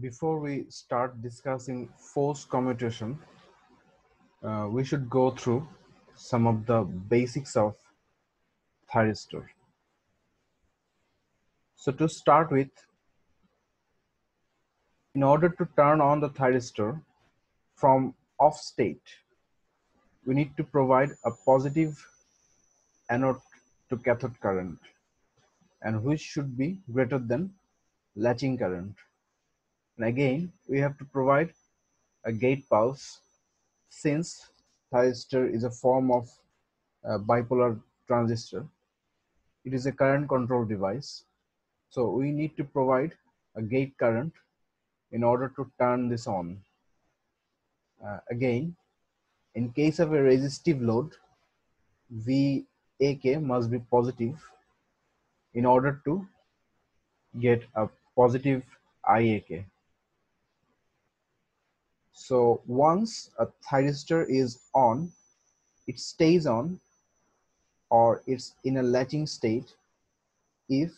Before we start discussing force commutation, uh, we should go through some of the basics of thyristor. So to start with, in order to turn on the thyristor from off state, we need to provide a positive anode to cathode current and which should be greater than latching current. And again, we have to provide a gate pulse since thyristor is a form of a bipolar transistor. It is a current control device. So we need to provide a gate current in order to turn this on. Uh, again, in case of a resistive load, VAK must be positive in order to get a positive IAK. So once a thyristor is on, it stays on or it's in a latching state if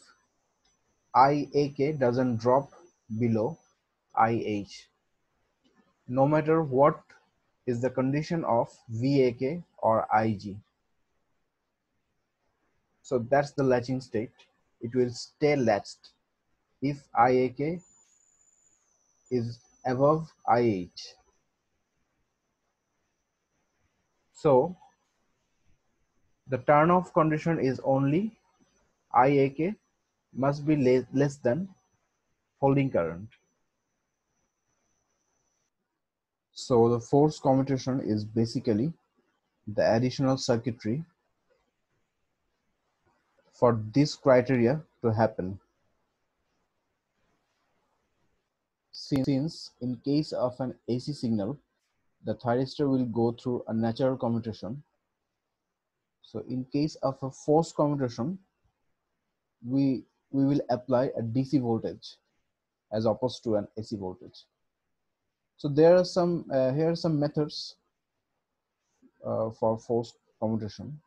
IAK doesn't drop below IH. No matter what is the condition of VAK or IG. So that's the latching state. It will stay latched if IAK is above IH. So the turn off condition is only IAK must be less than holding current. So the force commutation is basically the additional circuitry for this criteria to happen. Since in case of an AC signal, the thyristor will go through a natural commutation. So in case of a forced commutation, we, we will apply a DC voltage as opposed to an AC voltage. So there are some, uh, here are some methods uh, for forced commutation.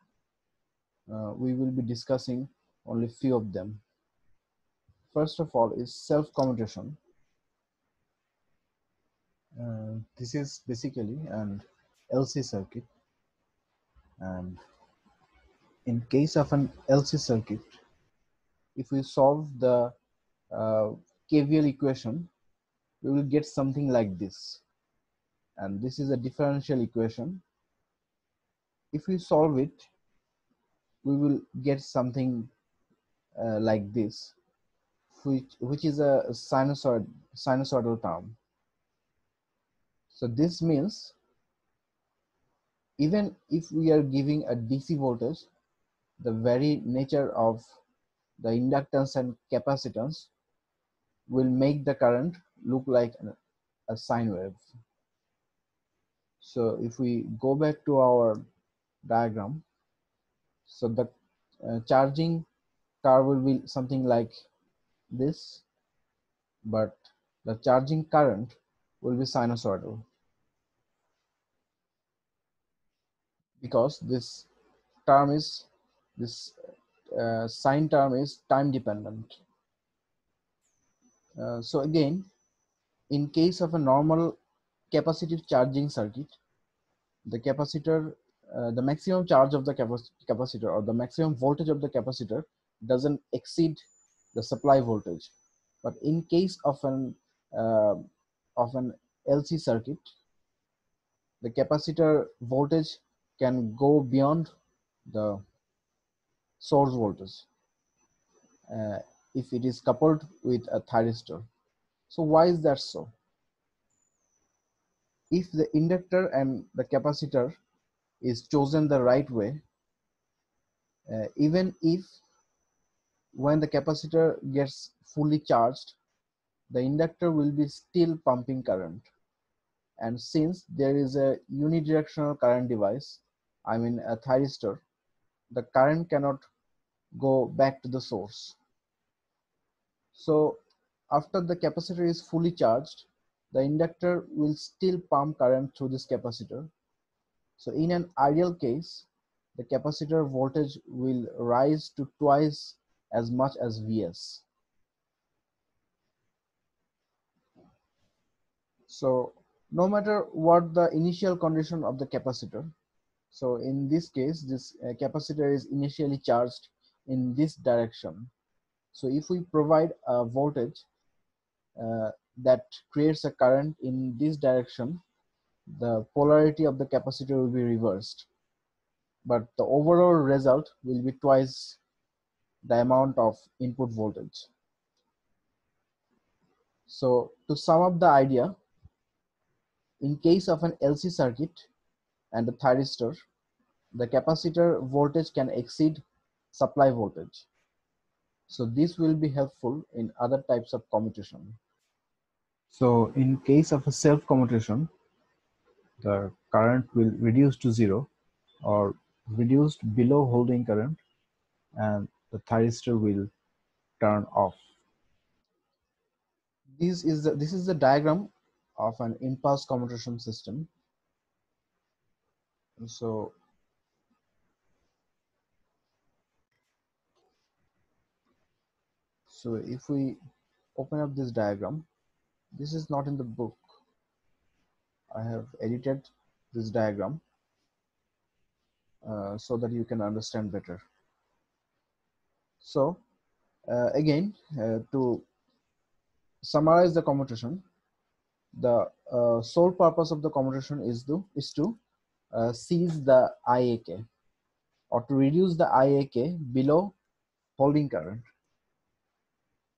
Uh, we will be discussing only few of them. First of all is self-commutation. Uh, this is basically an LC circuit. And in case of an LC circuit if we solve the uh, KVL equation we will get something like this. And this is a differential equation. If we solve it we will get something uh, like this which which is a sinusoid sinusoidal term so this means even if we are giving a DC voltage, the very nature of the inductance and capacitance will make the current look like a sine wave. So if we go back to our diagram, so the uh, charging curve will be something like this, but the charging current will be sinusoidal. Because this term is this uh, sine term is time dependent. Uh, so again in case of a normal capacitive charging circuit the capacitor uh, the maximum charge of the capac capacitor or the maximum voltage of the capacitor doesn't exceed the supply voltage. But in case of an uh, of an LC circuit, the capacitor voltage can go beyond the source voltage uh, if it is coupled with a thyristor. So why is that so? If the inductor and the capacitor is chosen the right way, uh, even if when the capacitor gets fully charged, the inductor will be still pumping current. And since there is a unidirectional current device, I mean a thyristor, the current cannot go back to the source. So after the capacitor is fully charged, the inductor will still pump current through this capacitor. So in an ideal case, the capacitor voltage will rise to twice as much as Vs. So no matter what the initial condition of the capacitor, so in this case, this uh, capacitor is initially charged in this direction. So if we provide a voltage uh, that creates a current in this direction, the polarity of the capacitor will be reversed. But the overall result will be twice the amount of input voltage. So to sum up the idea, in case of an LC circuit and a thyristor, the capacitor voltage can exceed supply voltage. So this will be helpful in other types of commutation. So in case of a self commutation, the current will reduce to zero or reduced below holding current and the thyristor will turn off. This is the, this is the diagram of an impulse commutation system. So so if we open up this diagram, this is not in the book. I have edited this diagram uh, so that you can understand better. So uh, again, uh, to summarize the commutation, the uh, sole purpose of the commutation is to, is to uh, seize the IAK or to reduce the IAK below holding current.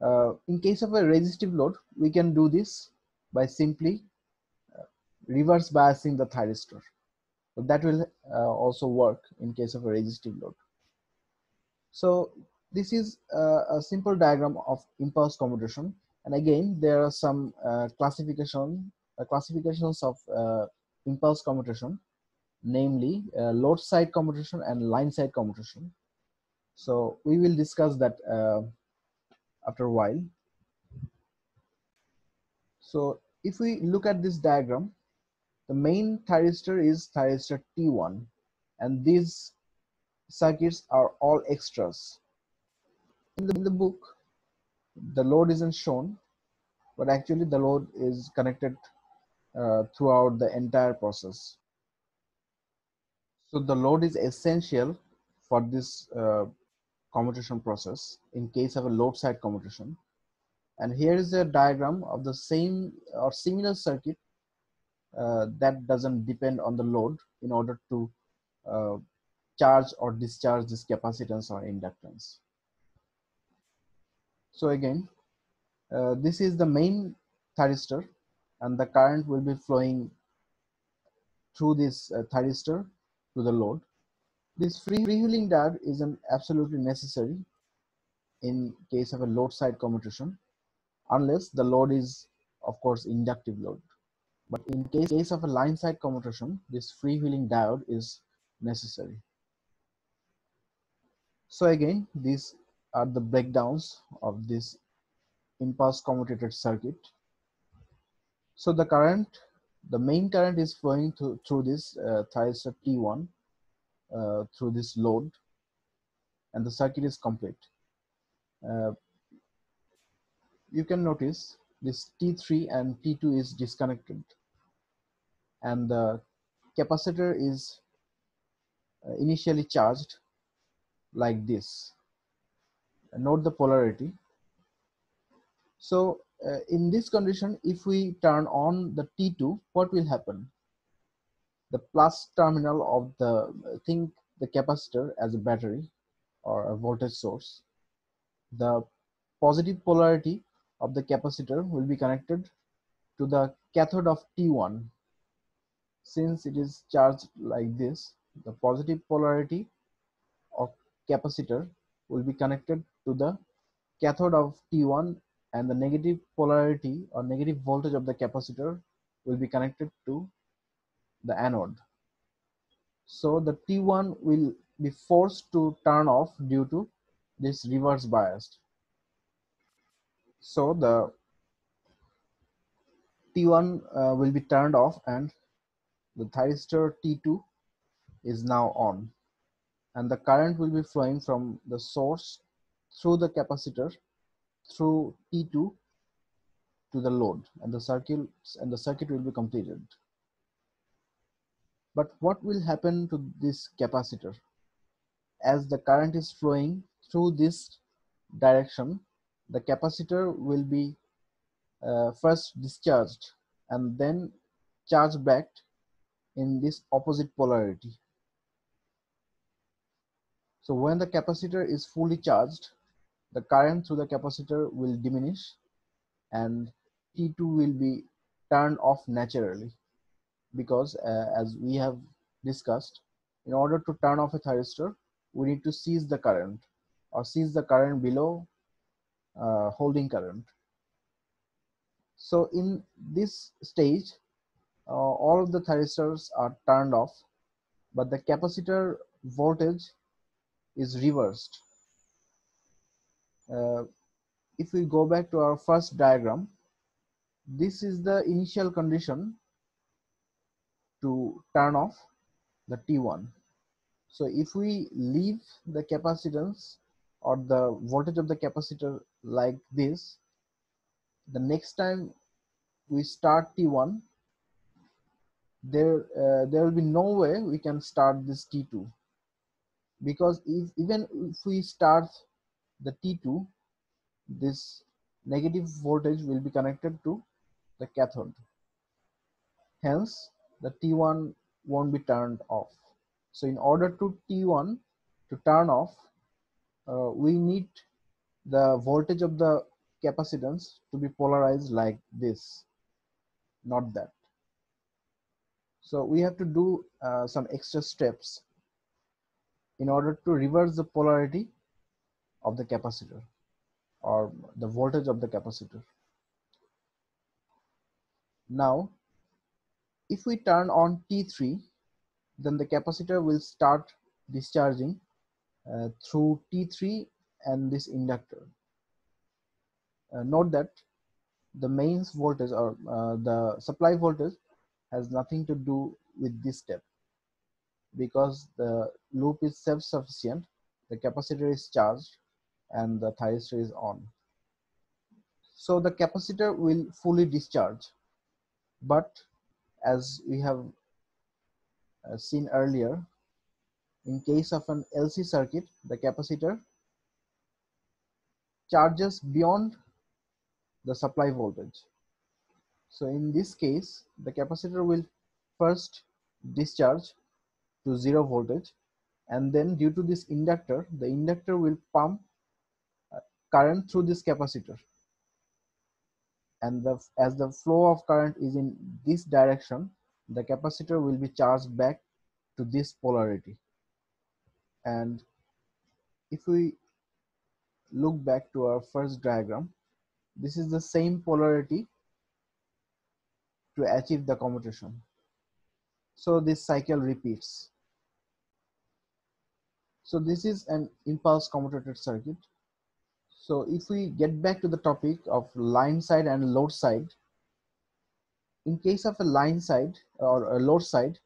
Uh, in case of a resistive load, we can do this by simply uh, reverse biasing the thyristor. That will uh, also work in case of a resistive load. So this is a simple diagram of impulse commutation. And again, there are some uh, classification uh, classifications of uh, impulse commutation, namely load side commutation and line side commutation. So we will discuss that after a while. So if we look at this diagram, the main thyristor is thyristor T1 and these circuits are all extras. In the, in the book, the load isn't shown, but actually the load is connected uh, throughout the entire process. So the load is essential for this uh, commutation process in case of a load side commutation. And here is a diagram of the same or similar circuit uh, that doesn't depend on the load in order to uh, charge or discharge this capacitance or inductance. So again, uh, this is the main thyristor and the current will be flowing through this uh, thyristor to the load this freewheeling diode is an absolutely necessary in case of a load side commutation, unless the load is, of course, inductive load. But in case, case of a line side commutation, this freewheeling diode is necessary. So again, these are the breakdowns of this impulse commutated circuit. So the current, the main current is flowing through, through this uh, thyristor T1 uh, through this load and the circuit is complete. Uh, you can notice this T3 and T2 is disconnected and the capacitor is uh, initially charged like this. Note the polarity. So uh, in this condition, if we turn on the T2, what will happen? the plus terminal of the think the capacitor as a battery or a voltage source the positive polarity of the capacitor will be connected to the cathode of T1 since it is charged like this the positive polarity of capacitor will be connected to the cathode of T1 and the negative polarity or negative voltage of the capacitor will be connected to the anode. So the T1 will be forced to turn off due to this reverse bias. So the T1 uh, will be turned off and the thyristor T2 is now on and the current will be flowing from the source through the capacitor through T2 to the load and the circuit and the circuit will be completed. But what will happen to this capacitor? As the current is flowing through this direction, the capacitor will be uh, first discharged and then charged back in this opposite polarity. So when the capacitor is fully charged, the current through the capacitor will diminish and T2 will be turned off naturally because uh, as we have discussed, in order to turn off a thyristor, we need to seize the current or seize the current below uh, holding current. So in this stage, uh, all of the thyristors are turned off, but the capacitor voltage is reversed. Uh, if we go back to our first diagram, this is the initial condition to turn off the T1. So if we leave the capacitance or the voltage of the capacitor like this, the next time we start T1, there uh, there will be no way we can start this T2 because if even if we start the T2 this negative voltage will be connected to the cathode. Hence the T1 won't be turned off. So in order to T1 to turn off uh, we need the voltage of the capacitance to be polarized like this not that. So we have to do uh, some extra steps in order to reverse the polarity of the capacitor or the voltage of the capacitor. Now, if we turn on T3, then the capacitor will start discharging uh, through T3 and this inductor. Uh, note that the mains voltage or uh, the supply voltage has nothing to do with this step because the loop is self-sufficient the capacitor is charged and the thyristor is on. So the capacitor will fully discharge. But as we have uh, seen earlier in case of an LC circuit the capacitor charges beyond the supply voltage. So in this case, the capacitor will first discharge to zero voltage and then due to this inductor, the inductor will pump current through this capacitor. And the, as the flow of current is in this direction, the capacitor will be charged back to this polarity. And if we look back to our first diagram, this is the same polarity to achieve the commutation. So this cycle repeats. So this is an impulse commutated circuit. So if we get back to the topic of line side and load side, in case of a line side or a load side,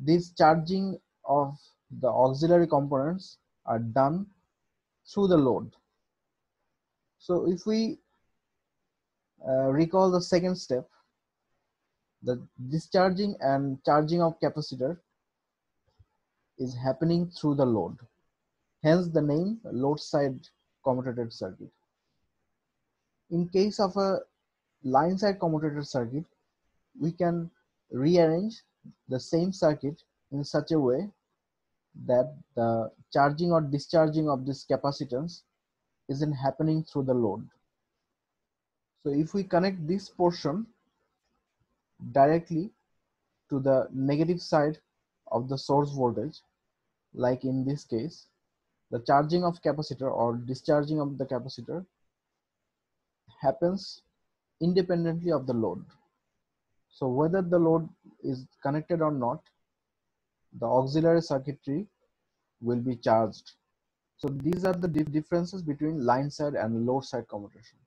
this charging of the auxiliary components are done through the load. So if we uh, recall the second step, the discharging and charging of capacitor is happening through the load. Hence the name load side commutated circuit. In case of a line side commutated circuit, we can rearrange the same circuit in such a way that the charging or discharging of this capacitance isn't happening through the load. So if we connect this portion directly to the negative side of the source voltage like in this case the charging of capacitor or discharging of the capacitor happens independently of the load. So whether the load is connected or not the auxiliary circuitry will be charged. So these are the differences between line side and load side commutation.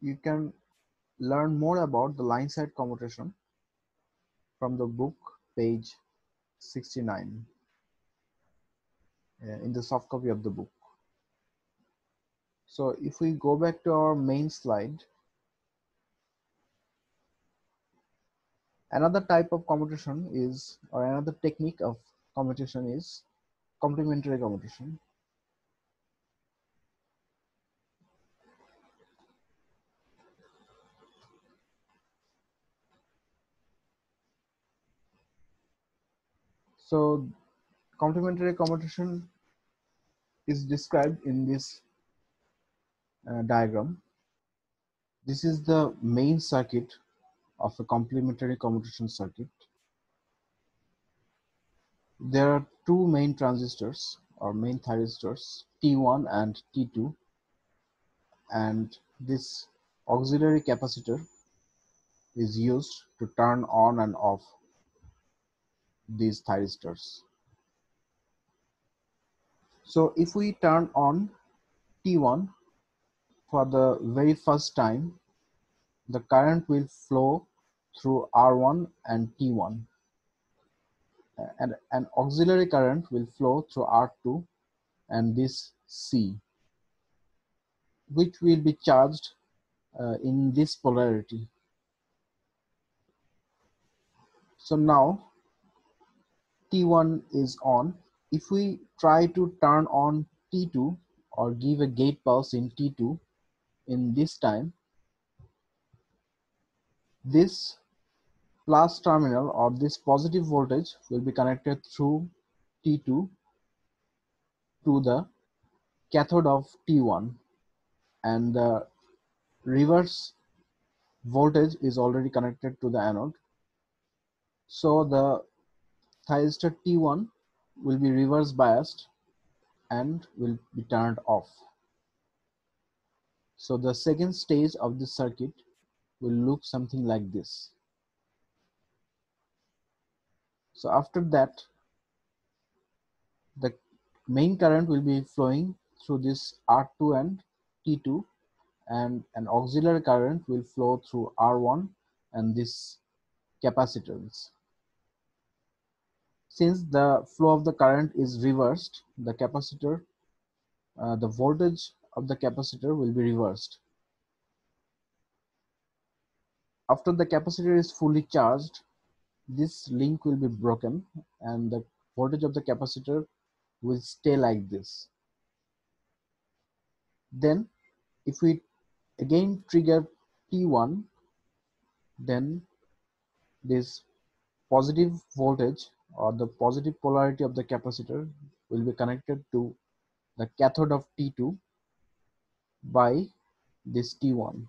You can learn more about the line side commutation from the book page 69 uh, in the soft copy of the book So if we go back to our main slide, another type of commutation is, or another technique of commutation is complementary commutation. So complementary commutation is described in this uh, diagram. This is the main circuit of a complementary commutation circuit. There are two main transistors or main thyristors T1 and T2 and this auxiliary capacitor is used to turn on and off these thyristors. So if we turn on T1 for the very first time, the current will flow through R1 and T1 and an auxiliary current will flow through R2 and this C which will be charged uh, in this polarity. So now T1 is on. If we try to turn on T2 or give a gate pulse in T2 in this time, this plus terminal or this positive voltage will be connected through T2 to the cathode of T1 and the reverse voltage is already connected to the anode. So the thyristor T1 will be reverse biased and will be turned off. So the second stage of the circuit will look something like this. So after that, the main current will be flowing through this R2 and T2 and an auxiliary current will flow through R1 and this capacitance. Since the flow of the current is reversed, the capacitor, uh, the voltage of the capacitor will be reversed. After the capacitor is fully charged, this link will be broken and the voltage of the capacitor will stay like this. Then if we again trigger T1, then this positive voltage or the positive polarity of the capacitor will be connected to the cathode of T2 by this T1.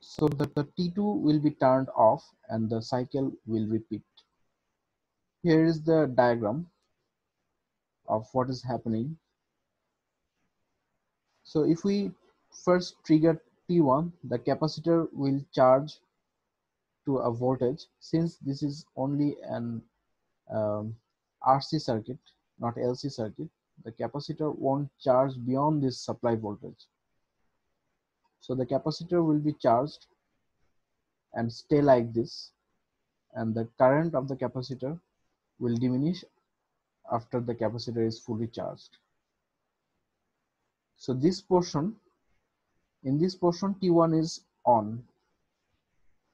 So that the T2 will be turned off and the cycle will repeat. Here is the diagram of what is happening. So if we first trigger T1, the capacitor will charge to a voltage since this is only an um, RC circuit, not LC circuit, the capacitor won't charge beyond this supply voltage. So the capacitor will be charged and stay like this and the current of the capacitor will diminish after the capacitor is fully charged. So this portion, in this portion T1 is on.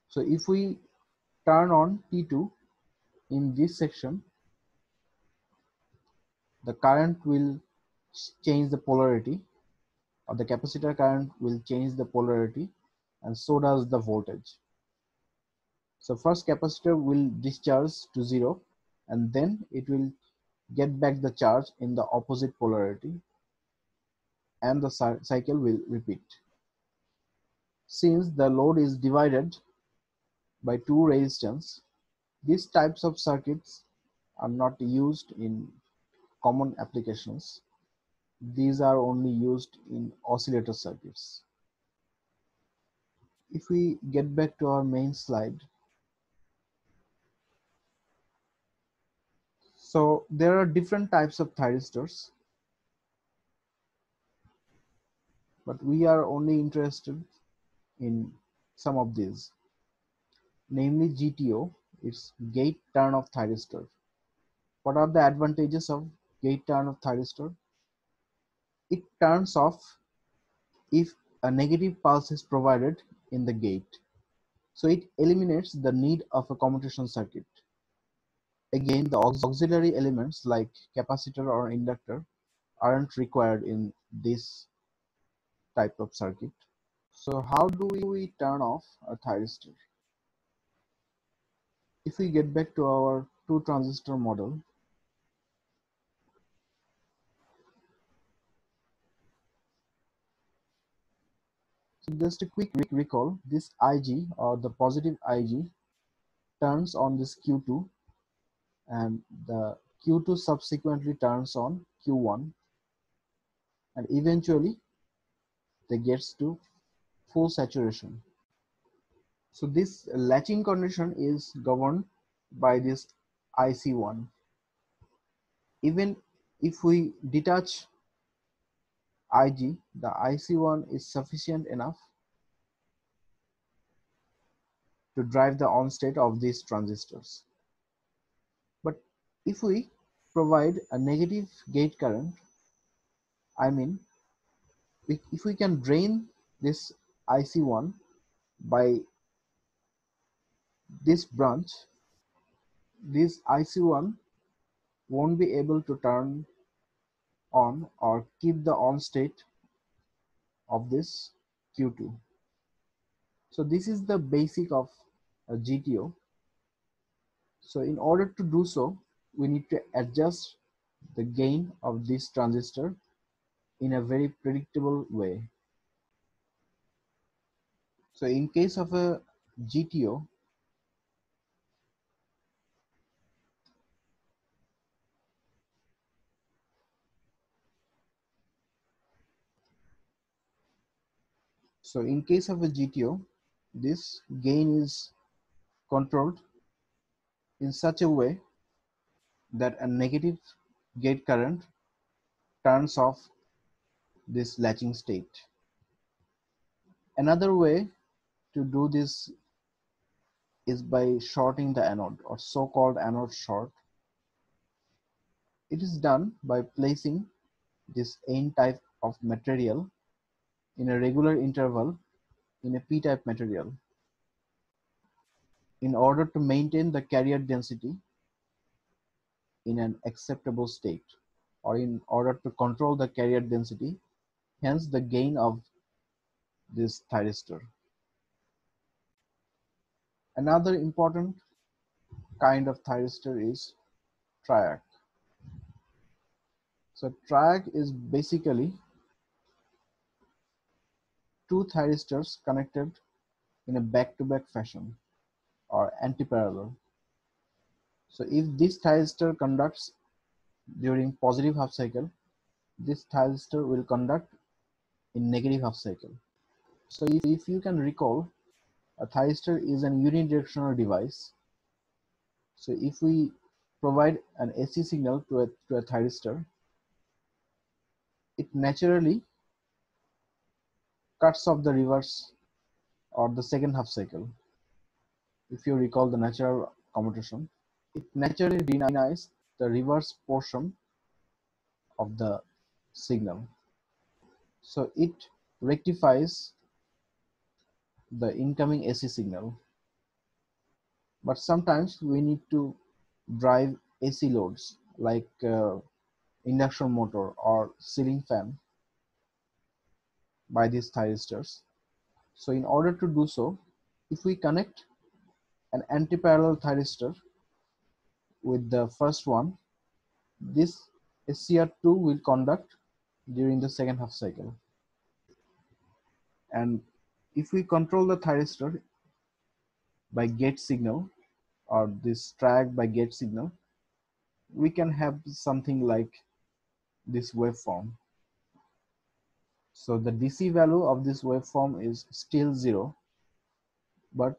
So if we turn on T2, in this section the current will change the polarity or the capacitor current will change the polarity and so does the voltage. So first capacitor will discharge to zero and then it will get back the charge in the opposite polarity and the cycle will repeat. Since the load is divided by two resistance these types of circuits are not used in common applications. These are only used in oscillator circuits. If we get back to our main slide, so there are different types of thyristors, but we are only interested in some of these, namely GTO, its gate turn off thyristor. What are the advantages of gate turn off thyristor? It turns off if a negative pulse is provided in the gate. So it eliminates the need of a commutation circuit. Again, the auxiliary elements like capacitor or inductor aren't required in this type of circuit. So how do we turn off a thyristor? If we get back to our two transistor model, so just a quick recall, this IG or the positive IG turns on this Q2 and the Q2 subsequently turns on Q1 and eventually they gets to full saturation. So this latching condition is governed by this IC1. Even if we detach IG, the IC1 is sufficient enough to drive the on state of these transistors. But if we provide a negative gate current, I mean, if we can drain this IC1 by this branch, this IC1 won't be able to turn on or keep the on state of this Q2. So this is the basic of a GTO. So in order to do so, we need to adjust the gain of this transistor in a very predictable way. So in case of a GTO, So in case of a GTO, this gain is controlled in such a way that a negative gate current turns off this latching state. Another way to do this is by shorting the anode or so-called anode short. It is done by placing this N-type of material in a regular interval in a p-type material in order to maintain the carrier density in an acceptable state or in order to control the carrier density hence the gain of this thyristor. Another important kind of thyristor is triac. So triac is basically two thyristors connected in a back-to-back -back fashion or anti-parallel. So if this thyristor conducts during positive half cycle, this thyristor will conduct in negative half cycle. So if, if you can recall, a thyristor is an unidirectional device. So if we provide an AC signal to a, to a thyristor, it naturally cuts off the reverse or the second half cycle. If you recall the natural commutation, it naturally denies the reverse portion of the signal. So it rectifies the incoming AC signal. But sometimes we need to drive AC loads like uh, induction motor or ceiling fan by these thyristors. So in order to do so, if we connect an anti-parallel thyristor with the first one, this SCR2 will conduct during the second half cycle. And if we control the thyristor by gate signal or this triac by gate signal, we can have something like this waveform. So the DC value of this waveform is still zero, but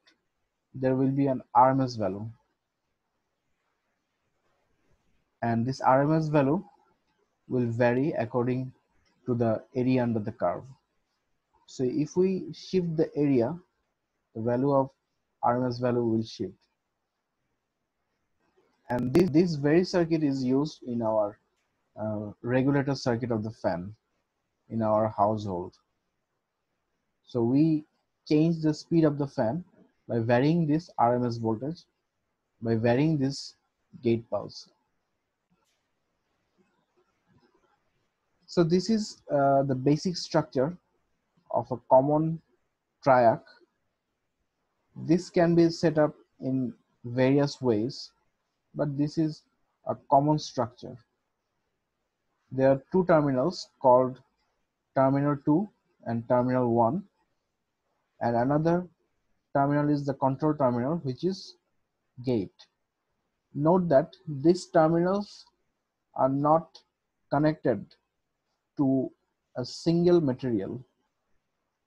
there will be an RMS value. And this RMS value will vary according to the area under the curve. So if we shift the area, the value of RMS value will shift. And this, this very circuit is used in our uh, regulator circuit of the fan in our household. So we change the speed of the fan by varying this RMS voltage, by varying this gate pulse. So this is uh, the basic structure of a common triac. This can be set up in various ways, but this is a common structure. There are two terminals called terminal 2 and terminal 1 and another terminal is the control terminal which is gate. Note that these terminals are not connected to a single material.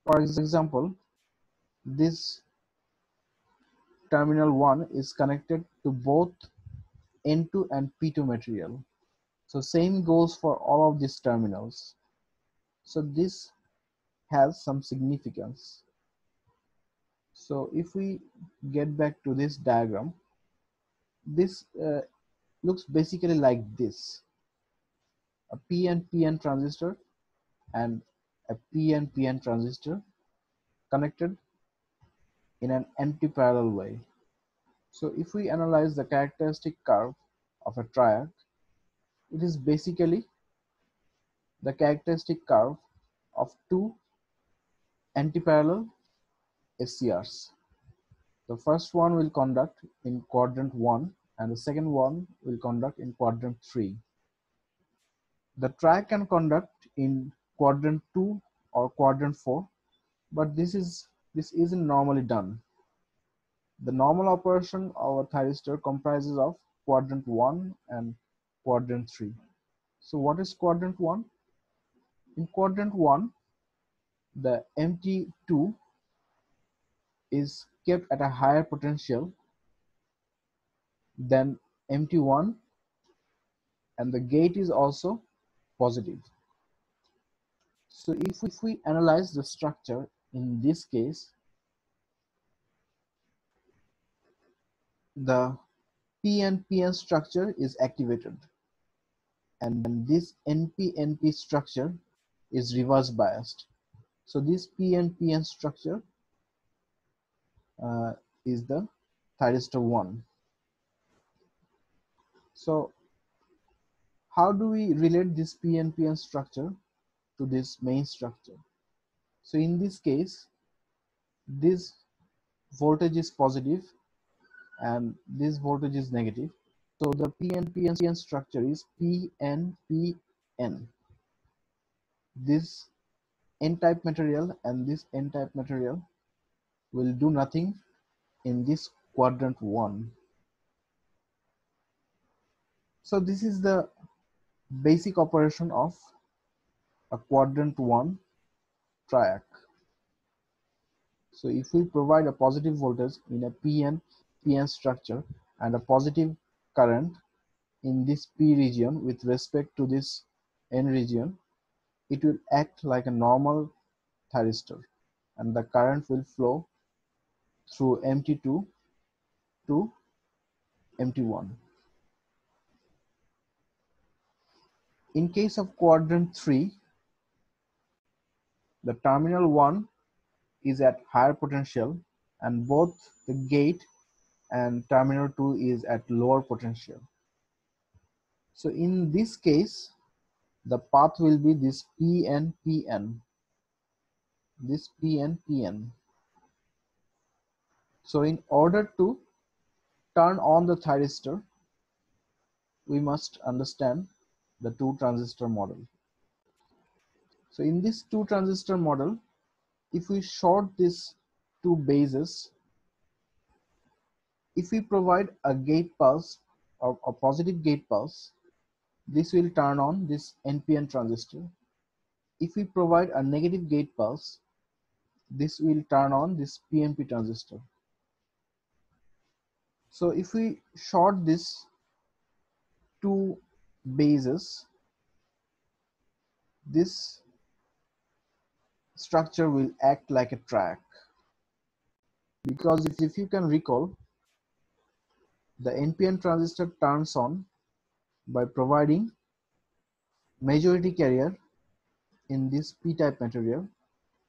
For example, this terminal 1 is connected to both N2 and P2 material. So same goes for all of these terminals. So this has some significance. So if we get back to this diagram, this uh, looks basically like this. A PN-PN transistor and a PN-PN transistor connected in an anti-parallel way. So if we analyze the characteristic curve of a triac, it is basically the characteristic curve of two antiparallel SCRs. The first one will conduct in quadrant 1 and the second one will conduct in quadrant 3. The triac can conduct in quadrant 2 or quadrant 4 but this is this isn't normally done. The normal operation of a thyristor comprises of quadrant 1 and quadrant 3. So what is quadrant 1? In quadrant 1, the MT2 is kept at a higher potential than MT1 and the gate is also positive. So if, if we analyze the structure in this case, the PN-PN structure is activated and this NP-NP structure is reverse biased. So this PN-PN structure uh, is the thyristor 1. So how do we relate this PN-PN structure to this main structure? So in this case, this voltage is positive and this voltage is negative. So the PN-PN structure is PN-PN. This N-type material and this N-type material will do nothing in this quadrant 1. So this is the basic operation of a quadrant 1 triac. So if we provide a positive voltage in a PN PN structure and a positive current in this P region with respect to this N region, it will act like a normal thyristor and the current will flow through MT2 to MT1. In case of quadrant 3, the terminal 1 is at higher potential and both the gate and terminal 2 is at lower potential. So in this case, the path will be this PN PN. This PN PN. So in order to turn on the thyristor, we must understand the two transistor model. So in this two transistor model, if we short these two bases if we provide a gate pulse or a positive gate pulse, this will turn on this NPN transistor. If we provide a negative gate pulse, this will turn on this PNP transistor. So if we short this two bases, this structure will act like a triac. Because if, if you can recall, the NPN transistor turns on by providing majority carrier in this p-type material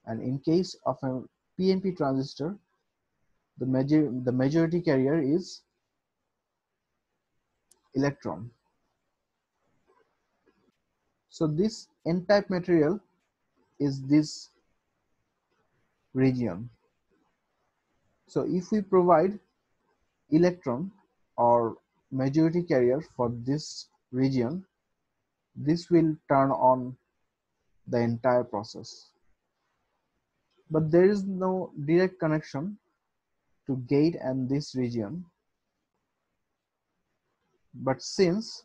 And in case of a PNP transistor, the, major, the majority carrier is electron. So this n-type material is this region. So if we provide electron or majority carrier for this region, this will turn on the entire process. But there is no direct connection to gate and this region. But since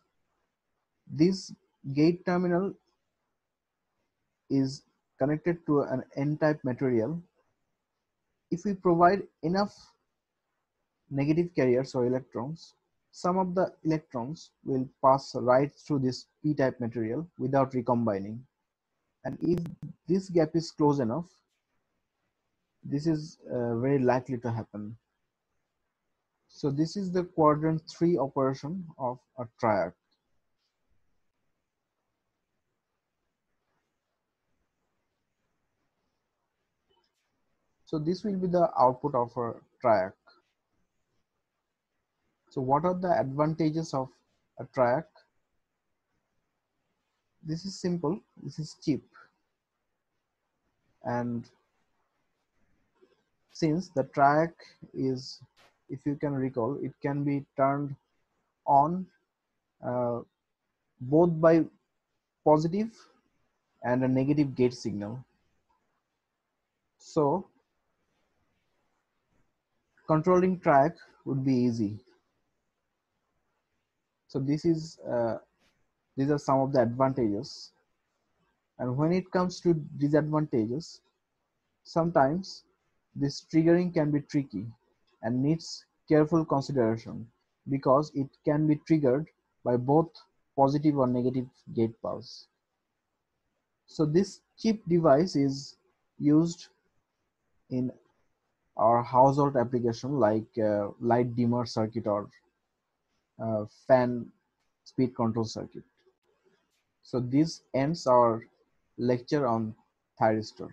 this gate terminal is connected to an n-type material, if we provide enough negative carriers or electrons, some of the electrons will pass right through this p-type material without recombining. And if this gap is close enough, this is uh, very likely to happen. So this is the quadrant three operation of a triac. So this will be the output of a triac. So what are the advantages of a triac? This is simple, this is cheap. And since the triac is, if you can recall, it can be turned on uh, both by positive and a negative gate signal. So controlling triac would be easy. So this is, uh, these are some of the advantages. And when it comes to disadvantages, sometimes this triggering can be tricky and needs careful consideration because it can be triggered by both positive or negative gate pulse. So this cheap device is used in our household application like uh, light dimmer circuit or uh, fan speed control circuit. So this ends our lecture on thyristor.